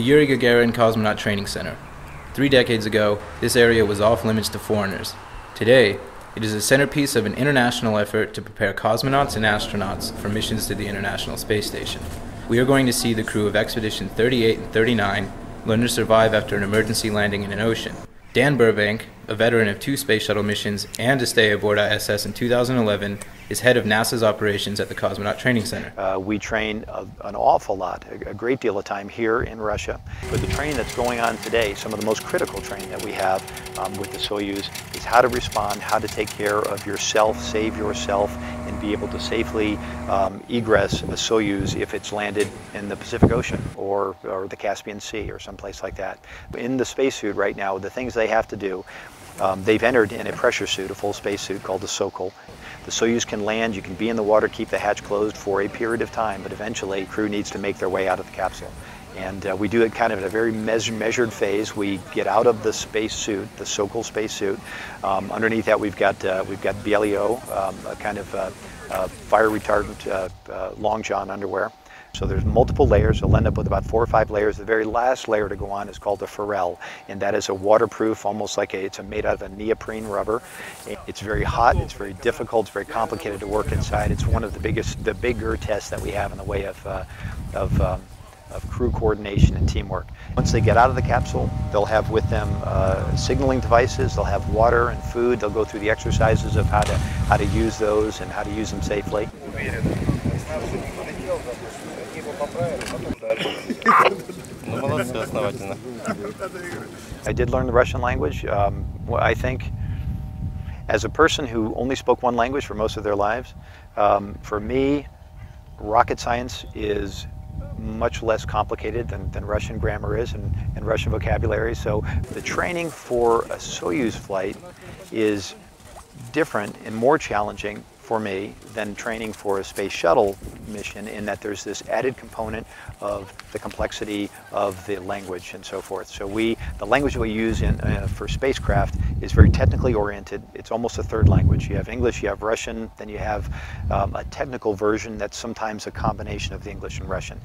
Yuri Gagarin Cosmonaut Training Center. Three decades ago, this area was off limits to foreigners. Today, it is a centerpiece of an international effort to prepare cosmonauts and astronauts for missions to the International Space Station. We are going to see the crew of Expedition 38 and 39 learn to survive after an emergency landing in an ocean. Dan Burbank, a veteran of two space shuttle missions and a stay aboard ISS in 2011, is head of NASA's operations at the Cosmonaut Training Center. Uh, we train a, an awful lot, a, a, great deal of time here in Russia. But the training that's going on today, some of the most critical training that we have um, with the Soyuz is how to respond, how to take care of yourself, save yourself, be able to safely um, egress a Soyuz if it's landed in the Pacific Ocean or, or the Caspian Sea or someplace like that. In the spacesuit right now, the things they have to do um, they've entered in a pressure suit, a full space suit called the Sokol. The Soyuz can land, you can be in the water, keep the hatch closed for a period of time, but eventually crew needs to make their way out of the capsule. And uh, we do it kind of in a very measured phase. We get out of the space suit, the Sokol space suit. Um, underneath that, we've got uh, we've got BLEO, um, a kind of uh, uh fire retardant uh, uh, long john underwear. So there's multiple layers. You'll end up with about four or five layers. The very last layer to go on is called a Forel, and that is a waterproof, almost like a, it's a made out of a neoprene rubber. It's very hot, it's very difficult, it's very complicated to work inside. It's one of the biggest, the bigger tests that we have in the way of, uh, of um, of crew coordination and teamwork. Once they get out of the capsule, they'll have with them uh, signaling devices, they'll have water and food, they'll go through the exercises of how to, how to use those and how to use them safely. I did learn the Russian language. Um, I think as a person who only spoke one language for most of their lives, um, for me, rocket science is much less complicated than, than Russian grammar is and, and Russian vocabulary. So the training for a Soyuz flight is different and more challenging for me than training for a space shuttle mission in that there's this added component of the complexity of the language and so forth. So we, the language we use in, uh, for spacecraft is very technically oriented. It's almost a third language. You have English, you have Russian, then you have um, a technical version that's sometimes a combination of the English and Russian.